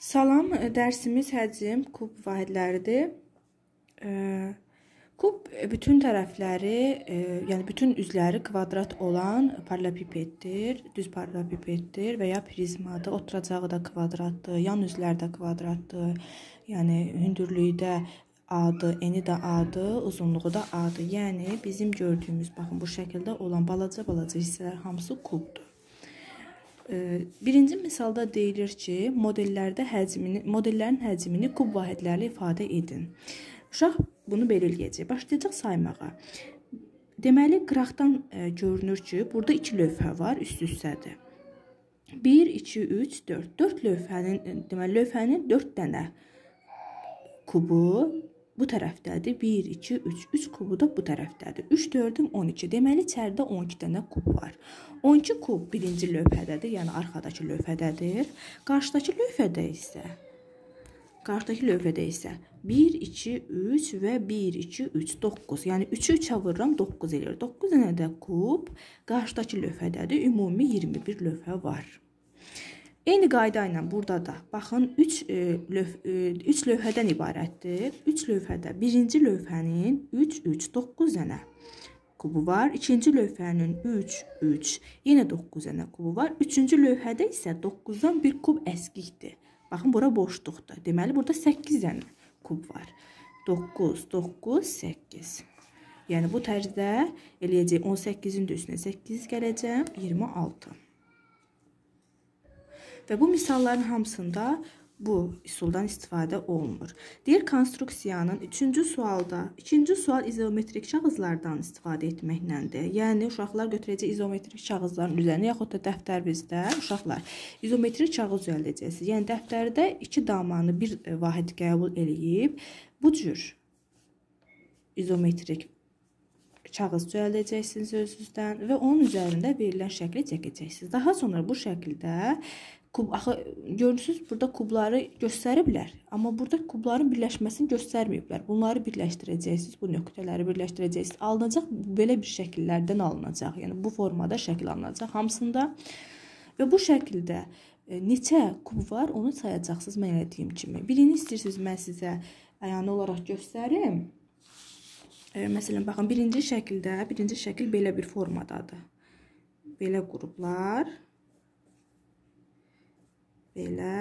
Salam, dərsimiz həcm kub vahidləridir. Kub bütün tərəfləri, yəni bütün üzləri kvadrat olan paralelipipeddir, düz paralelipipeddir və ya prizmadır. Oturacağı da kvadratdır, yan üzləri də kvadratdır. Yəni hündürlüyü də A-dır, eni də A-dır, uzunluğu da A-dır. Yəni bizim gördüyümüz baxın bu şəkildə olan balaca-balaca hissələr hamısı kubdur. Birinci misalda deyilir ki, modellərdə həcmini, modellərin həcmini kub vahidlərlə ifadə edin. Uşaq bunu belə eləyəcək. Başlayacaq saymağa. Deməli, qıraqdan görünür ki, burada 2 lövhə var, üst-üstədir. 1 2 3 4. 4 lövhənin, deməli, lövhənin 4 dənə kubu bu tərəfdədir. 1, 2, 3. 3 kubu da bu tərəfdədir. 3, 4-üm 12. Deməli, içəridə 12 dənə kub var. 12 kub birinci lövhədədir, yəni arxadakı lövhədədir. Qarşıdakı lövhədə isə Qarşıdakı lövhədə isə 1, 2, 3 və 1, 2, 3, 9. Yəni 3-ü 3-ə vururam, 9 eləyir. 9 dənə də kub qarşıdakı lövhədədir. Ümumi 21 lövhə var. Eyni qayda ilə burada da baxın 3 e, löv 3 e, lövhədən ibarətdir. 3 lövhədə birinci lövhənin 3 3 9 dənə kubu var. İkinci lövhənin 3 3 yenə 9 dənə kubu var. Üçüncü lövhədə isə 9-dan bir kub əskikdir. Baxın bura boşluqdur. Deməli burada 8 dənə kub var. 9 9 8 Yəni bu tərzdə eləyəcək 18-in də üstünə 8 gələcəm 26. Və bu misalların hamısında bu üsuldan istifadə olunmur. Deyir konstruksiyanın 3-cü sualda, 2-ci sual izometrik kağızlardan istifadə etməkləndir. Yəni uşaqlar götürəcək izometrik kağızların üzərinə yaxud da dəftərinizdə uşaqlar izometrik kağız düzəldəcəksiniz. Yəni dəftərdə 2 damanı bir vahid qəbul eləyib bu cür izometrik kağız düzəldəcəksiniz özünüzdən və onun üzərində verilən şəkli çəkəcəksiniz. Daha sonra bu şəkildə Kub axı görürsüz burada kubları göstəriblər, amma burada kubların birləşməsini göstərməyiblər. Bunları birləşdirəcəksiniz, bu nöqtələri birləşdirəcəksiniz. Alınacaq belə bir şəkillərdən alınacaq. Yəni bu formada şəkil alınacaq hamısında. Və bu şəkildə e, neçə kub var, onu sayacaqsınız mən elədiyim kimi. Birini istəyirsiniz mən sizə əyani olaraq göstərim. E, məsələn, baxın, birinci şəkildə, birinci şəkil belə bir formadadır. Belə qruplar. Belə.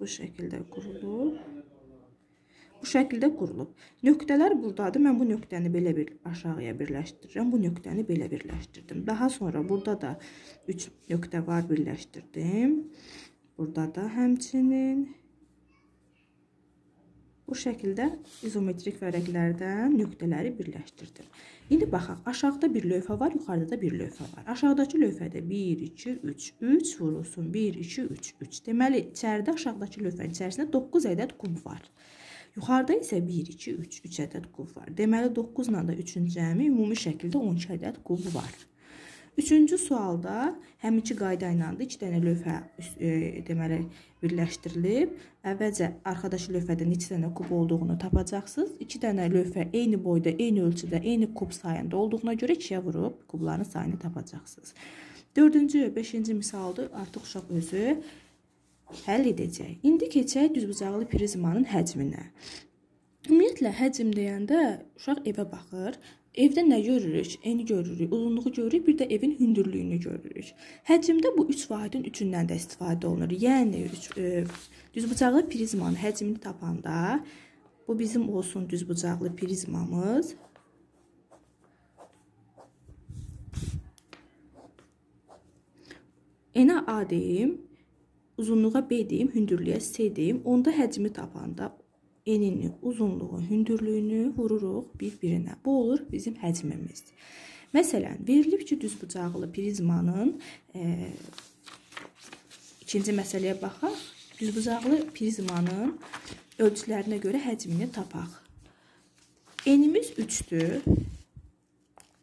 Bu şəkildə qurulub. Bu şəkildə qurulub. Nöqtələr buradadır. Mən bu nöqtəni belə bir aşağıya birləşdirirəm. Bu nöqtəni belə birləşdirdim. Daha sonra burada da 3 nöqtə var, birləşdirdim. Burada da həmçinin Bu şəkildə izometrik vərəqlərdən nöqtələri birləşdirdim. İndi baxaq, aşağıda bir lövhə var, yuxarıda da bir lövhə var. Aşağıdakı lövhədə 1, 2, 3, 3 vurulsun. 1, 2, 3, 3. Deməli, içəridə aşağıdakı lövhənin içərisində 9 ədəd kub var. Yuxarıda isə 1, 2, 3, 3 ədəd kub var. Deməli, 9 ilə də 3-ün cəmi ümumi şəkildə 12 ədəd kub var. Üçüncü sualda həminki qayda ilə 2 dənə lövhə e, deməli birləşdirilib. Əvvəlcə arxadakı lövhədə neçə dənə kub olduğunu tapacaqsınız. 2 dənə lövhə eyni boyda, eyni ölçüdə, eyni kub sayında olduğuna görə 2-yə vurub kubların sayını tapacaqsınız. Dördüncü, beşinci misalda artıq uşaq özü həll edəcək. İndi keçək düzbucaqlı prizmanın həcminə. Ümumiyyətlə həcm deyəndə uşaq evə baxır. Evdə nə görürük? Eni görürük, uzunluğu görürük, bir də evin hündürlüyünü görürük. Həcmdə bu 3 vahidin üçündən də istifadə olunur. Yəni üç, e, düzbucaqlı prizmanın həcmini tapanda bu bizim olsun düzbucaqlı prizmamız. Enə A deyim, uzunluğa B deyim, hündürlüyə C deyim. Onda həcmi tapanda enini, uzunluğu, hündürlüyünü vururuq bir-birinə. Bu olur bizim həcmimiz. Məsələn, verilib ki, düzbucaqlı prizmanın e, ikinci məsələyə baxaq. Düzbucaqlı prizmanın ölçülərinə görə həcmini tapaq. Enimiz 3-dür.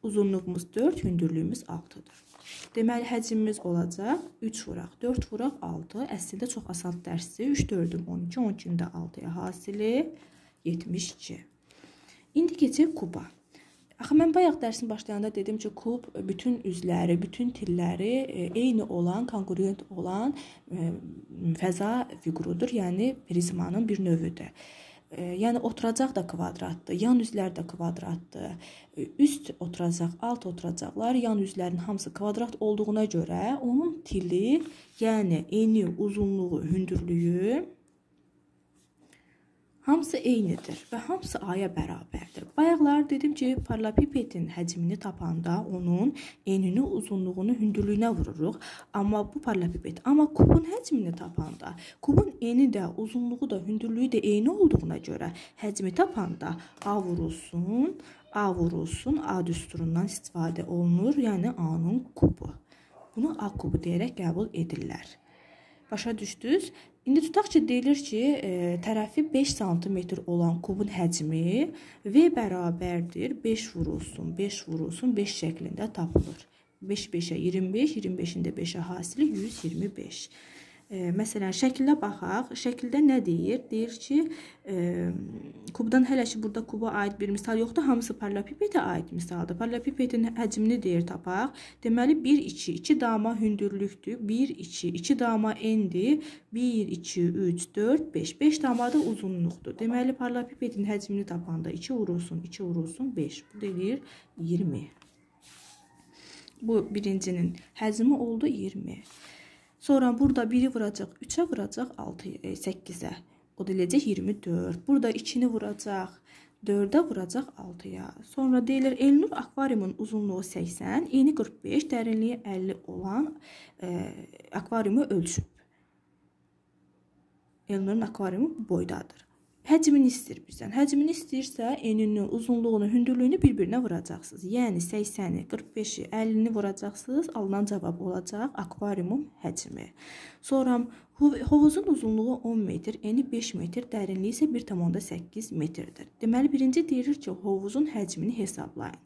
Uzunluğumuz 4, hündürlüyümüz 6-dır. Deməli, həcmimiz olacaq 3 vuraq, 4 vuraq 6. Əslində çox asan dərsdir. 3, 4-üm 12, 12-nin də 6-ya hasili 72. İndi keçək kuba. Axı mən bayaq dərsin başlayanda dedim ki, kub bütün üzləri, bütün tilləri e, eyni olan, konqruent olan e, fəza fiqurudur, yəni prizmanın bir növüdür. Yəni oturacaq da kvadratdır, yan üzlər də kvadratdır. Üst oturacaq, alt oturacaqlar, yan üzlərin hamısı kvadrat olduğuna görə onun tili, yəni eni, uzunluğu, hündürlüyü Hamısı eynidir və hamısı aya bərabərdir. Bayaqlar dedim ki, parlapipetin həcmini tapanda onun enini, uzunluğunu, hündürlüyünə vururuq. Amma bu parlapipet, amma kubun həcmini tapanda, kubun eni də, uzunluğu da, hündürlüyü də eyni olduğuna görə həcmi tapanda A vurulsun, A vurulsun, A düsturundan istifadə olunur, yəni A-nın kubu. Bunu A kubu deyərək qəbul edirlər. Başa düşdünüz? İndi tutaq ki, deyilir ki, e, tərəfi 5 sm olan kubun həcmi V bərabərdir 5 vurulsun, 5 vurulsun 5 şəklində tapılır. 5 5-ə 25, 25-in də 5-ə hasili 125. E, məsələn, şəkildə baxaq. Şəkildə nə deyir? Deyir ki, e, kubdan hələ ki burada kuba aid bir misal yoxdur. Hamısı paralelipipedə aid misaldır. Paralelipipedin həcmini deyir tapaq. Deməli 1 2 2 dama hündürlükdür. 1 2 2 dama endir. 1 2 3 4 5 5 dama da uzunluqdur. Deməli paralelipipedin həcmini tapanda 2 vurulsun, 2 vurulsun 5. Bu deyir 20. Bu birincinin həcmi oldu 20. Sonra burada 1-i vuracaq 3-ə, vuracaq 6-ya, 8-ə. O da eləyəcək 24. Burada 2-ni vuracaq 4-ə, vuracaq 6-ya. Sonra deyilir Elnur akvariumun uzunluğu 80, eni 45, dərinliyi 50 olan e, akvariumu ölçüb. Elnurun akvariumu bu boydadır həcmini istəyir bizdən. Həcmini istəyirsə, enini, uzunluğunu, hündürlüyünü bir-birinə vuracaqsınız. Yəni 80-i, 45-i, 50-ni vuracaqsınız. Alınan cavab olacaq akvarium həcmi. Sonra hovuzun uzunluğu 10 metr, eni 5 metr, dərinliyi isə 1.8 metrdir. Deməli, birinci deyir ki, hovuzun həcmini hesablayın.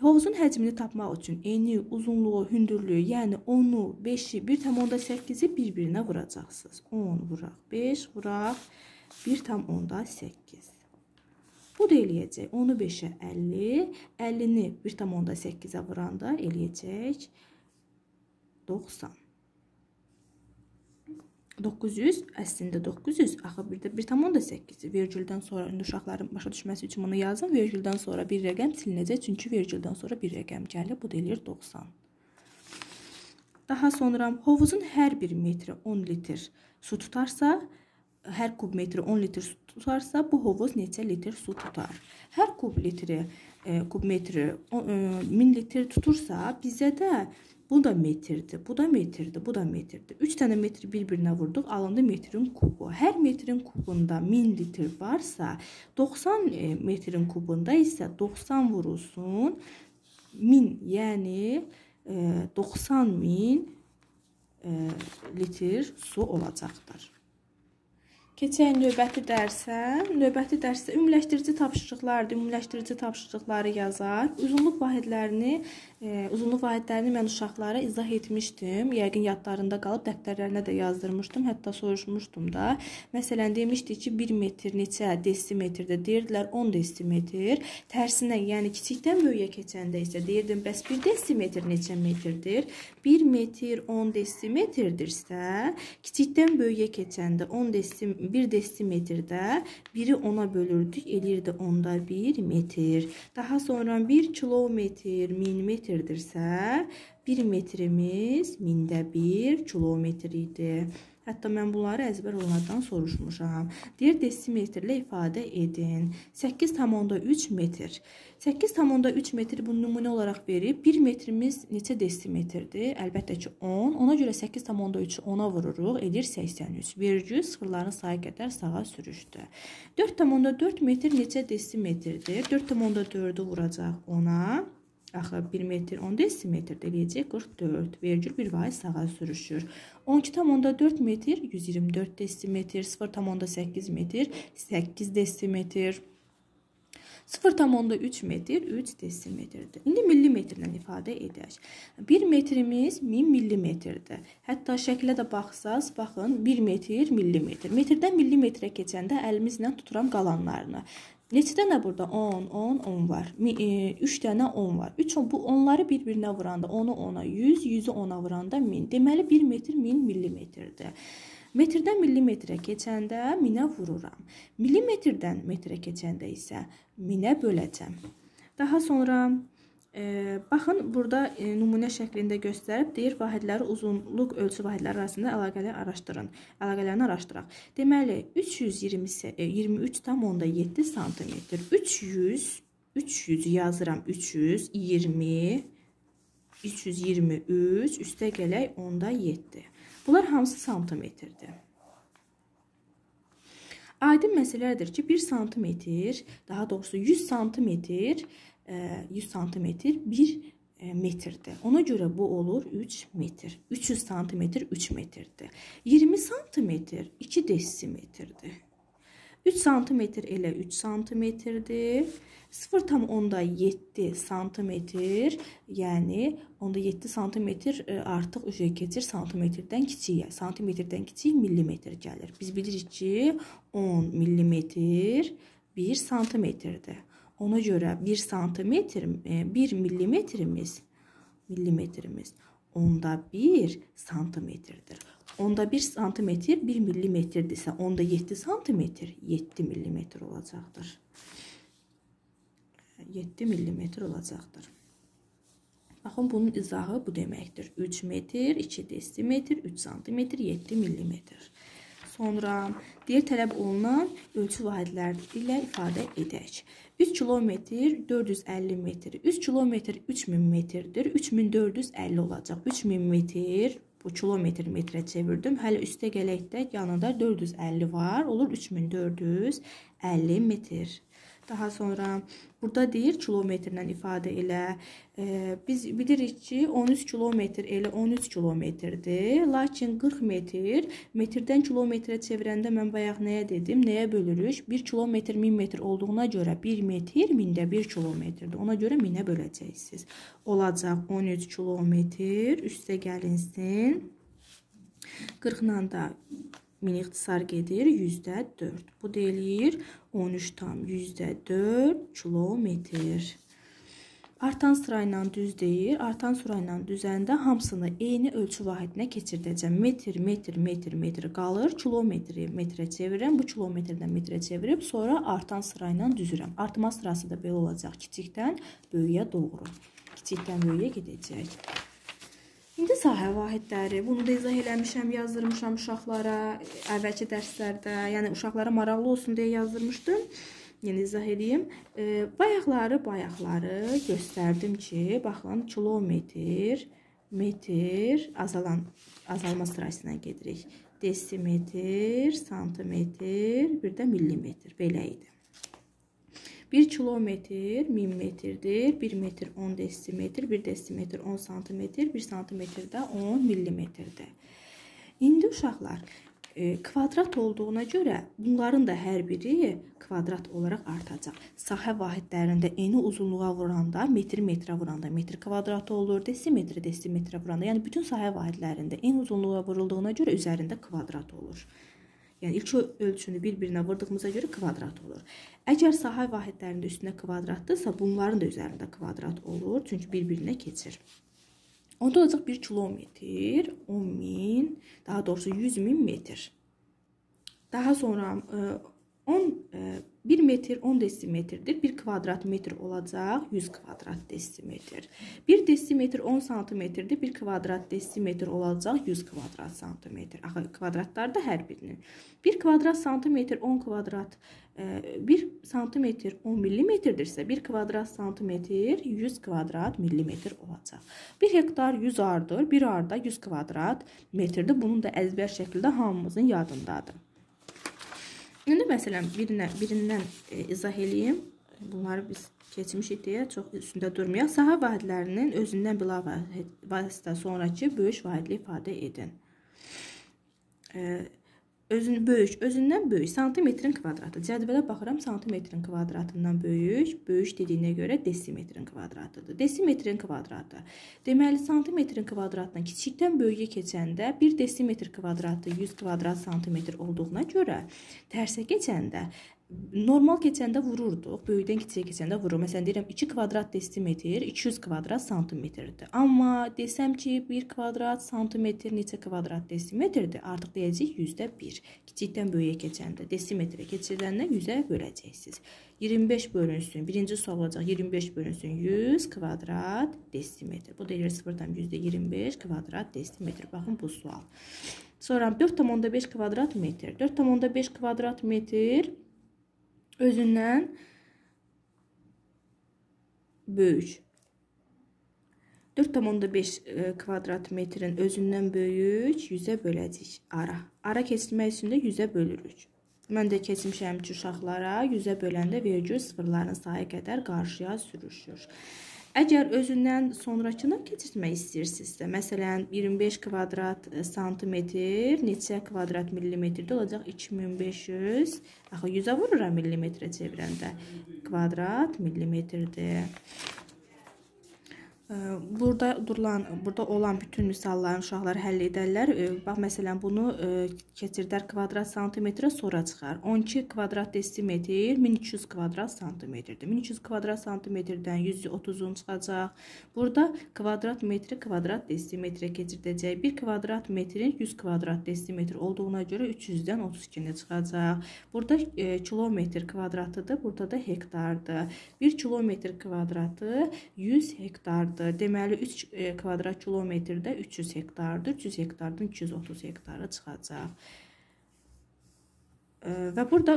Hovuzun həcmini tapmaq üçün eni, uzunluğu, hündürlüyü, yəni 10-u, 5-i, 1.8-i bir-birinə vuracaqsınız. 10 vuraq, 5 vuraq, 5. 1,8. Bu da eləyəcək 10-u 5-ə 50, 50-ni 1,8-ə vuranda eləyəcək 90. 900, əslində 900, axı bir də 1,8 vergüldən sonra indi uşaqların başa düşməsi üçün bunu yazın. Vergüldən sonra bir rəqəm silinəcək, çünki vergüldən sonra bir rəqəm gəlir, bu da eləyir 90. Daha sonra hovuzun hər bir metri 10 litr su tutarsa, hər kub metri 10 litr su tutarsa, bu hovuz neçə litr su tutar? Hər kub litri, e, kub metri 1000 e, litr tutursa, bizə də bu da metrdir, bu da metrdir, bu da metrdir. 3 dənə metri bir-birinə vurduq, alındı metrin kubu. Hər metrin kubunda 1000 litr varsa, 90 e, metrin kubunda isə 90 vurulsun 1000, yəni 90 min litr su olacaqdır. Keçək növbəti dərsə. Növbəti dərsdə ümumiləşdirici tapşırıqlardır. Ümumiləşdirici tapşırıqları yazar. Uzunluq vahidlərini, e, uzunluq vahidlərini mən uşaqlara izah etmişdim. Yəqin yadlarında qalıb dəftərlərinə də yazdırmışdım. Hətta soruşmuşdum da. Məsələn, demişdik ki, 1 metr neçə desimetrdir? Deyirdilər 10 desimetr. Tərsinə, yəni kiçikdən böyüyə keçəndə isə deyirdim, bəs 1 desimetr neçə metrdir? 1 metr 10 desimetrdirsə, kiçikdən böyüyə keçəndə 10 desimetr 1 desimetrdə 1-i 10-a bölürdük, eləyirdi onda 1 metr. Daha sonra 1 kilometr 1000 metrdirsə, 1 metrimiz 1000-də 1 kilometr idi. Hətta mən bunları əzbər olanlardan soruşmuşam. Deyir desimetrlə ifadə edin. 8,3 metr. 8,3 metr bu nümunə olaraq verib. 1 metrimiz neçə desimetrdir? Əlbəttə ki 10. Ona görə 8,3-ü 10-a vururuq, edir 83. Vergül sıfırların sayı qədər sağa sürüşdü. 4,4 metr neçə desimetrdir? 4,4-ü vuracaq 10-a. Axı 1 metr 10 desimetr eləyəcək 44. Vergül bir vaiz sağa sürüşür. 12,4 metr 124 desimetr, 0,8 metr 8 desimetr. 0,3 metr 3 desimetrdir. İndi millimetrlə ifadə edək. 1 metrimiz 1000 millimetrdir. Hətta şəklə də baxsaz, baxın 1 metr millimetr. Metrdən millimetrə keçəndə əlimizlə tuturam qalanlarını. Neçə dənə burada 10, 10, 10 var. 3 dənə 10 var. 3 bu onları bir-birinə vuranda 10-u 10-a 100, 100-ü 10-a vuranda 1000. Deməli 1 metr 1000 millimetrdir. Metrdən millimetrə keçəndə minə vururam. Millimetrdən metrə keçəndə isə minə böləcəm. Daha sonra E, baxın, burada nümunə şəklində göstərib deyir, vahidləri uzunluq ölçü vahidləri arasında əlaqələri araşdırın. Əlaqələrini araşdıraq. Deməli, 320 23,7 sm. 300 300 yazıram. 320 323 üstə gələk onda 7. Bunlar hamısı santimetrdir. Aydın məsələdir ki, 1 sm, daha doğrusu 100 sm 100 sm 1 metrdir. Ona görə bu olur 3 metr. 300 sm 3 metrdir. 20 sm 2 desimetrdir. 3 sm elə 3 sm-dir. 0,7 sm, yəni onda 7 sm artıq üzə keçir santimetrdən kiçiyə. Santimetrdən kiçik millimetr gəlir. Biz bilirik ki, 10 millimetr 1 santimetrdir. Ona görə 1 santimetr, 1 millimetrimiz, millimetrimiz onda 1 santimetrdir. Onda 1 santimetr 1 millimetrdirsə, onda 7 santimetr 7 millimetr olacaqdır. 7 millimetr olacaqdır. Baxın, bunun izahı bu deməkdir. 3 metr, 2 desimetr, 3 santimetr, 7 millimetr. Sonra deyir tələb olunan ölçü vahidləri ilə ifadə edək. 3 kilometr 450 metr. 3 kilometr 3000 metrdir. 3450 olacaq. 3000 metr bu kilometr metrə çevirdim. Hələ üstə gələkdə yanında 450 var. Olur 3450 metr. Daha sonra burada deyir kilometrlə ifadə elə. E, biz bilirik ki 13 kilometr elə 13 kilometrdir. Lakin 40 metr metrdən kilometrə çevirəndə mən bayaq nəyə dedim? Nəyə bölürük? 1 kilometr 1000 metr olduğuna görə 1 metr 1000də 1 kilometrdir. Ona görə 1000-ə böləcəksiniz. Olacaq 13 kilometr üstə gəlinsin. 40-la da min ixtisar gedir yüzdə 4. Bu deyilir 13 tam yüzdə 4 kilometr. Artan sırayla düz deyir. Artan sırayla düzəndə hamısını eyni ölçü vahidinə keçirdəcəm. Metr, metr, metr, metr qalır. Kilometri metrə çevirirəm. Bu kilometrdən metrə çevirib sonra artan sırayla düzürəm. Artma sırası da belə olacaq. Kiçikdən böyüyə doğru. Kiçikdən böyüyə gedəcək. İndi sahə vahidləri, bunu da izah eləmişəm, yazdırmışam uşaqlara əvvəlki dərslərdə, yəni uşaqlara maraqlı olsun deyə yazdırmışdım. Yəni izah edeyim. E, bayaqları, bayaqları göstərdim ki, baxın, kilometr, metr azalan azalma sırasına gedirik. Desimetr, santimetr, bir də millimetr belə idi. 1 kilometr 1000 metrdir. 1 metr 10 desimetr, 1 desimetr 10 santimetr, 1 santimetr də 10 millimetrdir. İndi uşaqlar, e, kvadrat olduğuna görə bunların da hər biri kvadrat olaraq artacaq. Sahə vahidlərində eni uzunluğa vuranda, metr metrə vuranda metr kvadratı olur, desimetr desimetrə vuranda, yəni bütün sahə vahidlərində en uzunluğa vurulduğuna görə üzərində kvadrat olur. Yəni ilk ölçünü bir-birinə vurduğumuza görə kvadrat olur. Əgər sahə vahidlərində üstünə kvadratdırsa, bunların da üzərində kvadrat olur, çünki bir-birinə keçir. Onda olacaq 1 kilometr, 10 min, daha doğrusu 100 min metr. Daha sonra 10 1 metr 10 desimetrdir. 1 kvadrat metr olacaq 100 kvadrat desimetr. 1 desimetr 10 santimetrdir. 1 kvadrat desimetr olacaq 100 kvadrat santimetr. Axı kvadratlar da hər birinin. 1 kvadrat santimetr 10 kvadrat 1 e, santimetr 10 millimetrdirsə 1 kvadrat santimetr 100 kvadrat millimetr olacaq. 1 hektar 100 ardır. 1 arda 100 kvadrat metrdir. Bunun da əzbər şəkildə hamımızın yadındadır. İndi məsələn birinə, birindən e, izah eləyim. Bunları biz keçmişik deyə çox üstündə durmayaq. Sahə vahidlərinin özündən bilavə vasitə sonrakı böyük vahidli ifadə edin. E, özün böyük, özündən böyük santimetrin kvadratı. Cədvələ baxıram, santimetrin kvadratından böyük, böyük dediyinə görə desimetrin kvadratıdır. Desimetrin kvadratı. Deməli, santimetrin kvadratından kiçikdən böyüyə keçəndə 1 desimetr kvadratı 100 kvadrat santimetr olduğuna görə tərsə keçəndə normal keçəndə vururduq. Böyükdən kiçiyə keçəndə vurur. Məsələn deyirəm 2 kvadrat desimetr 200 kvadrat santimetrdir. Amma desəm ki 1 kvadrat santimetr neçə kvadrat desimetrdir? Artıq deyəcəyik 100-də 1. Kiçikdən böyüyə keçəndə desimetrə keçirdəndə 100-ə böləcəksiniz. 25 bölünsün. Birinci sual olacaq 25 bölünsün 100 kvadrat desimetr. Bu da elə 0-dan %25 kvadrat desimetr. Baxın bu sual. Sonra 4,5 kvadrat metr. 4,5 kvadrat metr özündən böyük. 4,5 e, kvadrat metrin özündən böyük 100-ə böləcəyik ara. Ara keçirmək üçün də 100-ə bölürük. Mən də keçmişəm ki, uşaqlara 100-ə böləndə vergül sıfırların sayı qədər qarşıya sürüşür. Əgər özündən sonrakını keçirmək istəyirsinizsə, məsələn 25 kvadrat e, santimetr neçə kvadrat millimetrdə olacaq? 2500. Axı 100-ə vururam millimetrə çevirəndə. Kvadrat millimetrdir. Burada durulan, burada olan bütün misalların uşaqlar həll edərlər. Bax məsələn bunu keçirdər kvadrat santimetrə sonra çıxar. 12 kvadrat desimetr 1200 kvadrat santimetrdir. 1200 kvadrat santimetrdən 130-un çıxacaq. Burada kvadrat metri kvadrat desimetrə keçirdəcək. 1 kvadrat metrin 100 kvadrat desimetr olduğuna görə 300-dən 32-ni çıxacaq. Burada kilometr kvadratıdır, burada da hektardır. 1 kilometr kvadratı 100 hektardır hektardır. Deməli 3 e, kvadrat kilometrdə 300 hektardır. 300 hektardan 230 hektara çıxacaq. Və burada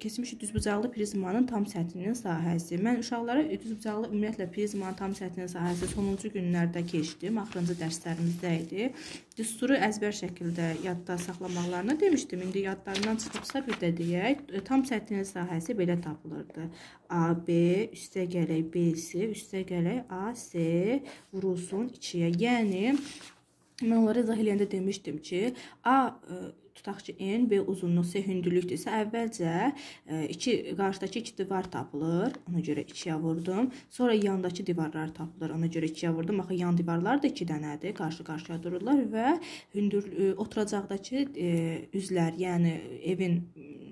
keçmiş düzbucaqlı prizmanın tam səthinin sahəsi. Mən uşaqlara düzbucaqlı ümumiyyətlə prizmanın tam səthinin sahəsi sonuncu günlərdə keçdim. Axırıncı dərslərimizdə idi. Düsturu əzbər şəkildə yadda saxlamaqlarını demişdim. İndi yadlarından çıxıbsa bir də deyək. Tam səthinin sahəsi belə tapılırdı. AB üstə gələk BC, üstə gələk AC vurulsun 2-yə. Yəni mən onlara izah eləyəndə demişdim ki, A tutaq ki, n B uzunluq S hündürlükdürsə, əvvəlcə 2 e, qarşıdakı iki divar tapılır. Ona görə 2-yə vurdum. Sonra yandakı divarlar tapılır. Ona görə 2-yə vurdum. Axı yan divarlar da 2 dənədir. Qarşı-qarşıya dururlar və hündür e, oturacaqdakı e, üzlər, yəni evin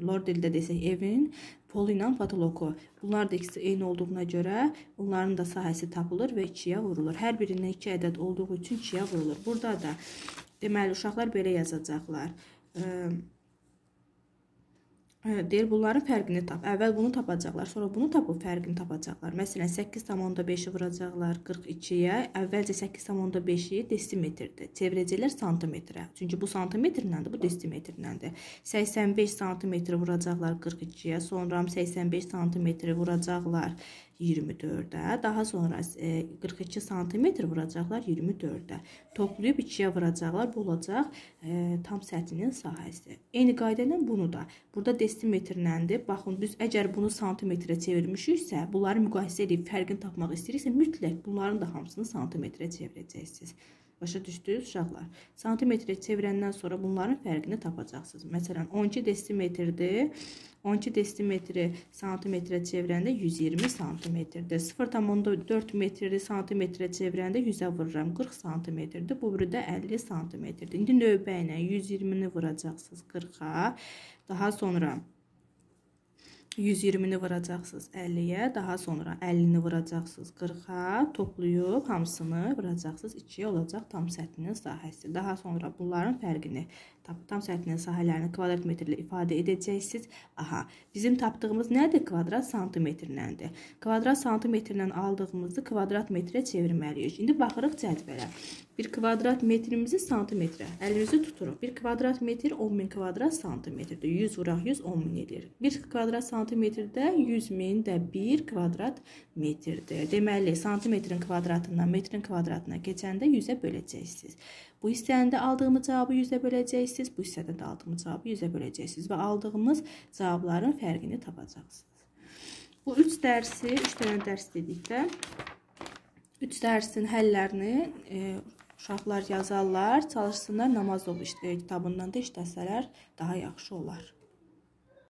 lord dildə desək, evin polu ilə patoloku. Bunlar da ikisi eyni olduğuna görə onların da sahəsi tapılır və 2-yə vurulur. Hər birindən 2 ədəd olduğu üçün 2-yə vurulur. Burada da deməli uşaqlar belə yazacaqlar deyir bunların fərqini tap. Əvvəl bunu tapacaqlar, sonra bunu tapıb fərqini tapacaqlar. Məsələn 8,5-i vuracaqlar 42-yə. Əvvəlcə 8,5-i desimetrdir. Çevirəcəklər santimetrə. Çünki bu santimetrləndir, bu desimetrləndir. 85 santimetri vuracaqlar 42-yə, sonra 85 santimetri vuracaqlar 24-ə, daha sonra 42 e, sm vuracaqlar 24-ə. Toplayıb 2-yə vuracaqlar. Bu olacaq e, tam səthinin sahəsi. Eyni qayda ilə bunu da. Burada desimetrləndir. Baxın, biz əgər bunu santimetrə çevirmişiksə, bunları müqayisə edib fərqini tapmaq istəyiriksə, mütləq bunların da hamısını santimetrə çevirəcəksiniz. Başa düşdünüz uşaqlar? Santimetrə çevirəndən sonra bunların fərqini tapacaqsınız. Məsələn, 12 desimetrdir. 12 desimetri santimetrə çevirəndə 120 santimetrdir. 0,4 metri santimetrə çevirəndə 100-ə vururam. 40 santimetrdir. Bu biri də 50 santimetrdir. İndi növbə ilə 120-ni vuracaqsınız 40-a. Daha sonra 120-ni vuracaqsınız 50-yə, daha sonra 50-ni vuracaqsınız 40-a, toplayıb hamısını vuracaqsınız 2-yə olacaq tam səthinin sahəsi. Daha sonra bunların fərqini tam səthinin sahələrini kvadrat metrlə ifadə edəcəksiniz. Aha, bizim tapdığımız nədir? Kvadrat santimetrləndir. Kvadrat santimetrlə aldığımızı kvadrat metrə çevirməliyik. İndi baxırıq cədvələ. Bir kvadrat metrimizi santimetrə. Əlimizi tuturuq. Bir kvadrat metr 10 min kvadrat santimetrdir. 100 vuraq 100 10 min edir. Bir kvadrat santimetrdə 100 min də 1 kvadrat metrdir. Deməli, santimetrin kvadratından metrin kvadratına keçəndə 100-ə böləcəksiniz. Bu hissəndə aldığımız cavabı 100-ə böləcəksiniz. Bu hissədə də aldığımız cavabı 100-ə böləcəksiniz və aldığımız cavabların fərqini tapacaqsınız. Bu 3 dərsi, 3 dənə dərs dedikdə 3 dərsin həllərini e, uşaqlar yazarlar, çalışsınlar Namazov kitabından da işləsələr daha yaxşı olar.